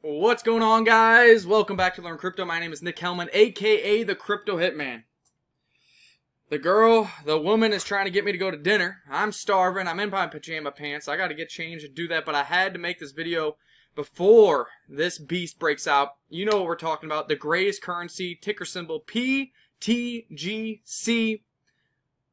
What's going on, guys? Welcome back to Learn Crypto. My name is Nick Hellmann, aka the Crypto Hitman. The girl, the woman is trying to get me to go to dinner. I'm starving. I'm in my pajama pants. I got to get changed and do that, but I had to make this video before this beast breaks out. You know what we're talking about. The greatest currency, ticker symbol PTGC.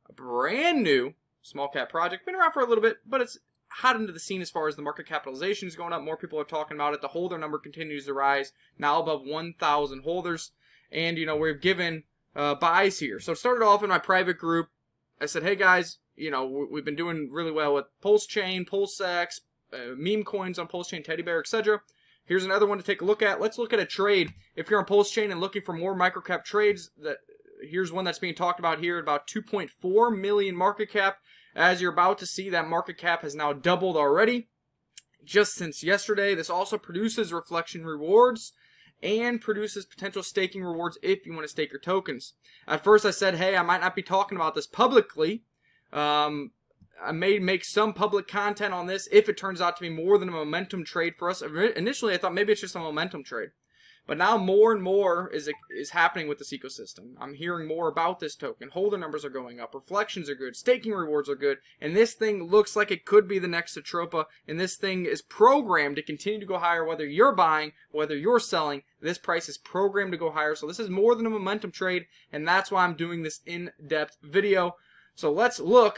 A brand new small cap project. Been around for a little bit, but it's hot into the scene as far as the market capitalization is going up. More people are talking about it. The holder number continues to rise, now above 1,000 holders. And, you know, we've given uh, buys here. So started off in my private group. I said, hey guys, you know, we've been doing really well with Pulse Chain, PulseX, uh, meme coins on Pulse Chain, Teddy Bear, etc. Here's another one to take a look at. Let's look at a trade. If you're on Pulse Chain and looking for more microcap trades, that here's one that's being talked about here, about 2.4 million market cap. As you're about to see, that market cap has now doubled already just since yesterday. This also produces reflection rewards and produces potential staking rewards if you want to stake your tokens. At first I said, hey, I might not be talking about this publicly. Um, I may make some public content on this if it turns out to be more than a momentum trade for us. Initially, I thought maybe it's just a momentum trade. But now more and more is is happening with this ecosystem. I'm hearing more about this token. Holder numbers are going up. Reflections are good. Staking rewards are good. And this thing looks like it could be the next Atropa. And this thing is programmed to continue to go higher whether you're buying, whether you're selling. This price is programmed to go higher. So this is more than a momentum trade. And that's why I'm doing this in-depth video. So let's look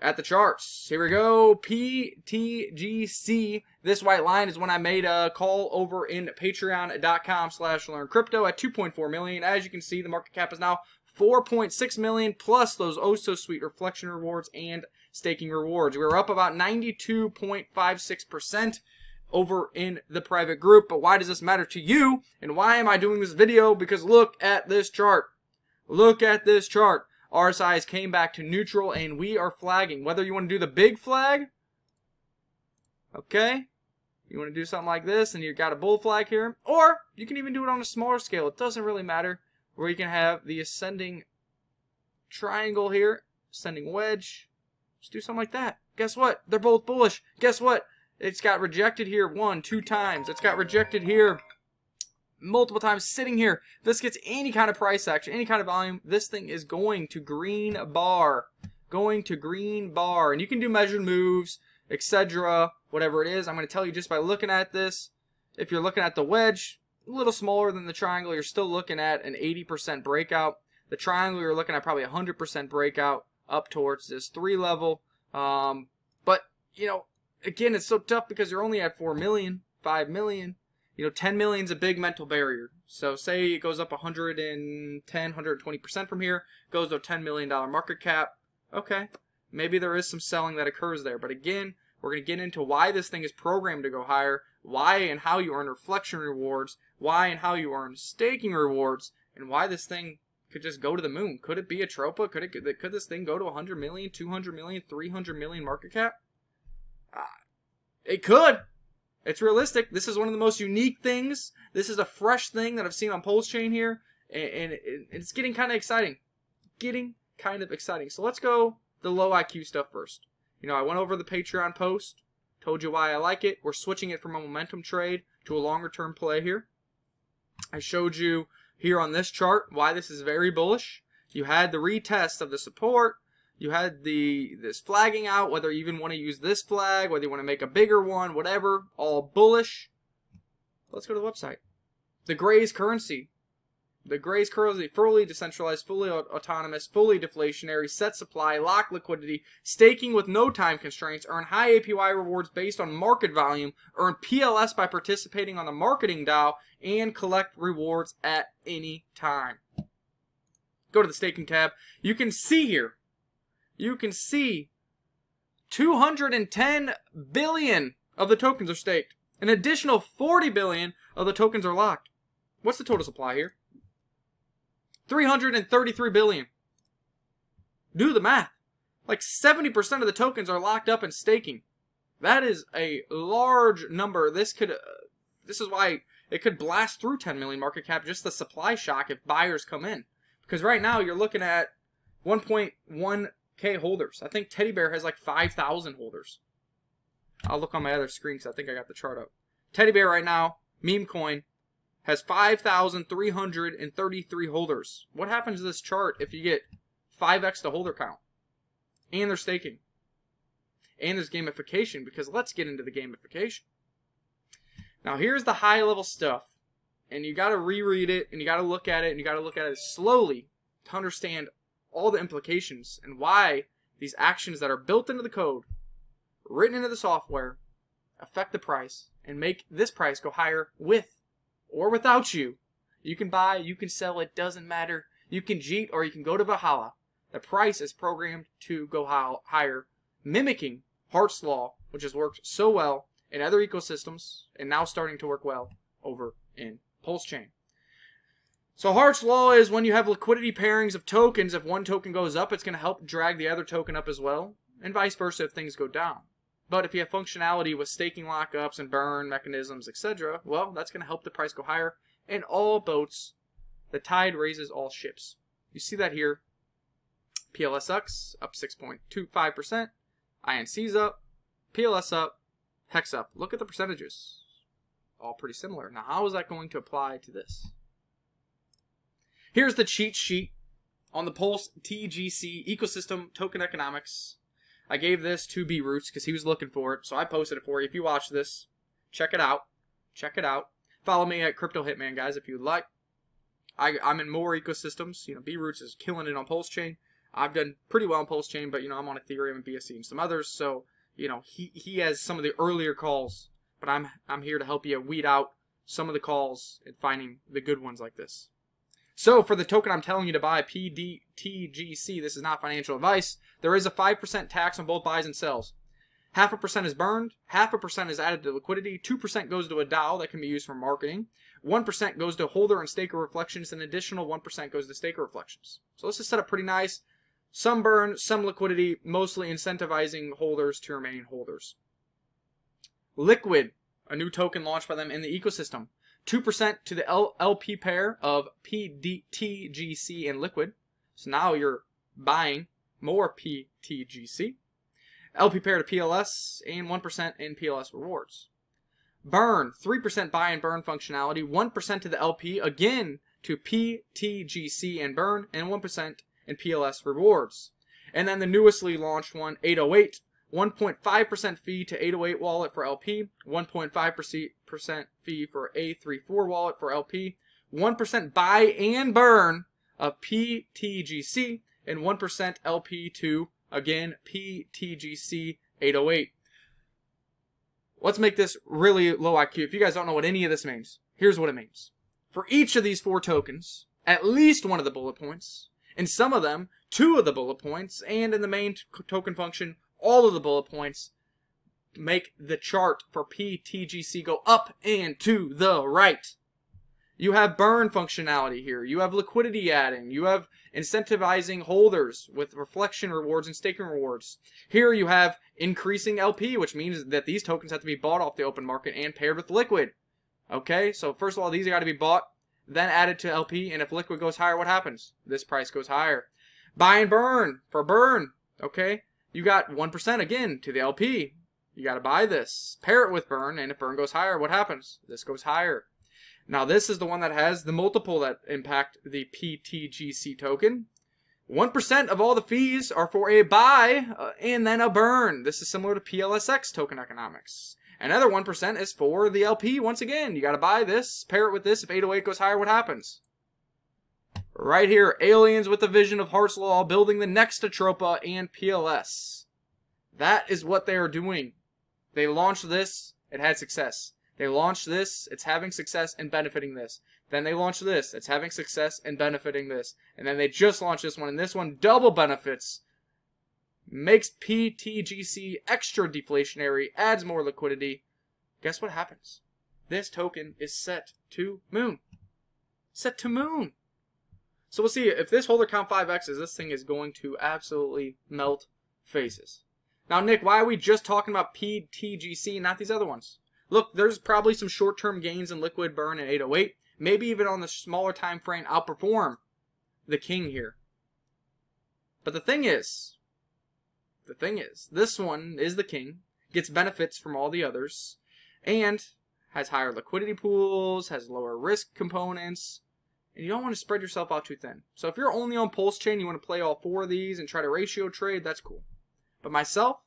at the charts. Here we go. PTGC. This white line is when I made a call over in patreon.com slash learn crypto at 2.4 million. As you can see, the market cap is now 4.6 million plus those oh so sweet reflection rewards and staking rewards. We are up about 92.56% over in the private group. But why does this matter to you? And why am I doing this video? Because look at this chart. Look at this chart. RSIs came back to neutral and we are flagging. Whether you want to do the big flag, okay, you want to do something like this and you've got a bull flag here, or you can even do it on a smaller scale. It doesn't really matter where you can have the ascending triangle here, ascending wedge. Just do something like that. Guess what? They're both bullish. Guess what? It's got rejected here one, two times. It's got rejected here multiple times sitting here. This gets any kind of price action, any kind of volume, this thing is going to green bar. Going to green bar. And you can do measured moves, etc., whatever it is. I'm going to tell you just by looking at this. If you're looking at the wedge, a little smaller than the triangle, you're still looking at an 80% breakout. The triangle, you're looking at probably 100% breakout up towards this 3 level. Um, but, you know, again, it's so tough because you're only at 4 million, 5 million you know, 10 million is a big mental barrier. So say it goes up 110, 120% from here, goes to a $10 million market cap. Okay, maybe there is some selling that occurs there. But again, we're going to get into why this thing is programmed to go higher, why and how you earn reflection rewards, why and how you earn staking rewards, and why this thing could just go to the moon. Could it be a Tropa? Could it? Could this thing go to 100 million, 200 million, 300 million market cap? Uh, it could. It's realistic. This is one of the most unique things. This is a fresh thing that I've seen on Pulse Chain here, and, it's getting kind of exciting. Getting kind of exciting. So let's go the low IQ stuff first. You know, I went over the Patreon post, told you why I like it. We're switching it from a momentum trade to a longer term play here. I showed you here on this chart why this is very bullish. You had the retest of the support. You had the this flagging out, whether you even want to use this flag, whether you want to make a bigger one, whatever, all bullish. Let's go to the website. The Grays currency. The Grays currency, fully decentralized, fully autonomous, fully deflationary, set supply, lock liquidity, staking with no time constraints, earn high APY rewards based on market volume, earn PLS by participating on the marketing DAO, and collect rewards at any time. Go to the staking tab. You can see here you can see 210 billion of the tokens are staked. An additional 40 billion of the tokens are locked. What's the total supply here? 333 billion. Do the math. Like 70% of the tokens are locked up in staking. That is a large number. This could, uh, this is why it could blast through 10 million market cap, just the supply shock if buyers come in. Because right now you're looking at 1.1 K holders. I think Teddy Bear has like 5,000 holders. I'll look on my other screen because I think I got the chart up. Teddy Bear right now, meme coin, has 5,333 holders. What happens to this chart if you get 5x the holder count? And they're staking. And there's gamification, because let's get into the gamification. Now, here's the high level stuff. And you got to reread it, and you got to look at it, and you got to look at it slowly to understand all the implications and why these actions that are built into the code, written into the software, affect the price and make this price go higher with or without you. You can buy, you can sell, it doesn't matter. You can cheat or you can go to Valhalla. The price is programmed to go higher, mimicking Heart's Law, which has worked so well in other ecosystems and now starting to work well over in Pulse Chain. So Heart's Law is when you have liquidity pairings of tokens, if one token goes up, it's going to help drag the other token up as well, and vice versa if things go down. But if you have functionality with staking lockups and burn mechanisms, etc., well, that's going to help the price go higher. And all boats, the tide raises all ships. You see that here. PLSX up 6.25%, INC's up, PLS up, Hex up. Look at the percentages. All pretty similar. Now, how is that going to apply to this? Here's the cheat sheet on the Pulse TGC ecosystem token economics. I gave this to B Roots because he was looking for it, so I posted it for you. If you watch this, check it out. Check it out. Follow me at Crypto Hitman, guys, if you'd like. I, I'm in more ecosystems. You know, B Roots is killing it on Pulse Chain. I've done pretty well on Pulse Chain, but you know, I'm on Ethereum and BSC and some others. So, you know, he he has some of the earlier calls, but I'm I'm here to help you weed out some of the calls and finding the good ones like this. So for the token I'm telling you to buy, PDTGC, this is not financial advice, there is a 5% tax on both buys and sells. Half a percent is burned, half a percent is added to liquidity, 2% goes to a DAO that can be used for marketing, 1% goes to holder and staker reflections, and an additional 1% goes to staker reflections. So this is set up pretty nice. Some burn, some liquidity, mostly incentivizing holders to remain holders. Liquid, a new token launched by them in the ecosystem. 2% to the L LP pair of PDTGC and liquid. So now you're buying more PTGC. LP pair to PLS and 1% in PLS rewards. Burn, 3% buy and burn functionality, 1% to the LP, again to PTGC and burn, and 1% in PLS rewards. And then the newestly launched one, 808, 1.5% fee to 808 wallet for LP, 1.5% fee for A34 wallet for LP, 1% buy and burn of PTGC, and 1% LP to, again, PTGC 808. Let's make this really low IQ. If you guys don't know what any of this means, here's what it means. For each of these four tokens, at least one of the bullet points, in some of them, two of the bullet points, and in the main token function, all of the bullet points make the chart for PTGC go up and to the right. You have burn functionality here. You have liquidity adding. You have incentivizing holders with reflection rewards and staking rewards. Here you have increasing LP, which means that these tokens have to be bought off the open market and paired with liquid. Okay, so first of all, these got to be bought, then added to LP, and if liquid goes higher, what happens? This price goes higher. Buy and burn for burn. Okay, you got 1% again to the LP. You got to buy this. Pair it with burn, and if burn goes higher, what happens? This goes higher. Now, this is the one that has the multiple that impact the PTGC token. 1% of all the fees are for a buy uh, and then a burn. This is similar to PLSX token economics. Another 1% is for the LP once again. You got to buy this, pair it with this. If 808 goes higher, what happens? Right here, aliens with a vision of Heart's Law building the next Atropa and PLS. That is what they are doing. They launched this, it had success. They launched this, it's having success and benefiting this. Then they launched this, it's having success and benefiting this. And then they just launched this one, and this one double benefits. Makes PTGC extra deflationary, adds more liquidity. Guess what happens? This token is set to moon. Set to moon. So we'll see if this holder count 5x's, this thing is going to absolutely melt faces. Now, Nick, why are we just talking about PTGC, not these other ones? Look, there's probably some short-term gains in liquid burn and 808. Maybe even on the smaller time frame outperform the king here. But the thing is, the thing is, this one is the king, gets benefits from all the others, and has higher liquidity pools, has lower risk components, and you don't want to spread yourself out too thin. So if you're only on Pulse Chain, you want to play all four of these and try to ratio trade, that's cool. But myself,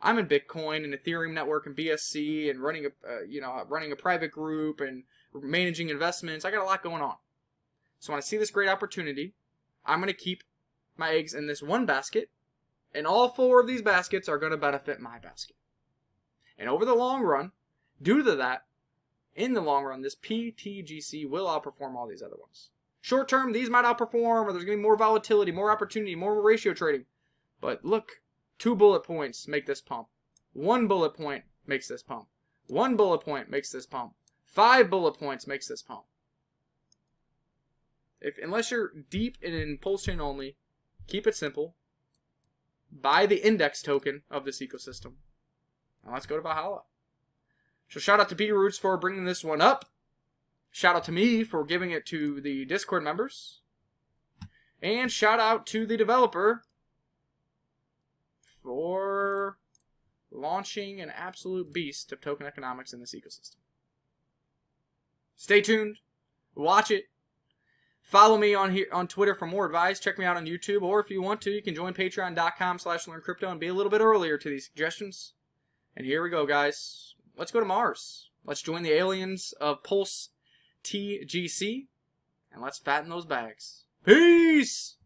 I'm in Bitcoin and Ethereum network and BSC and running a uh, you know running a private group and managing investments. I got a lot going on. So when I see this great opportunity, I'm going to keep my eggs in this one basket, and all four of these baskets are going to benefit my basket. And over the long run, due to that, in the long run, this PTGC will outperform all these other ones. Short term, these might outperform, or there's going to be more volatility, more opportunity, more ratio trading. But look, two bullet points make this pump. One bullet point makes this pump. One bullet point makes this pump. Five bullet points makes this pump. If unless you're deep in chain only, keep it simple. Buy the index token of this ecosystem. Now let's go to Valhalla. So shout out to B Roots for bringing this one up. Shout out to me for giving it to the Discord members. And shout out to the developer for launching an absolute beast of token economics in this ecosystem. Stay tuned. Watch it. Follow me on here on Twitter for more advice. Check me out on YouTube, or if you want to, you can join patreon.com slash learn crypto and be a little bit earlier to these suggestions. And here we go, guys. Let's go to Mars. Let's join the aliens of Pulse TGC, and let's fatten those bags. Peace!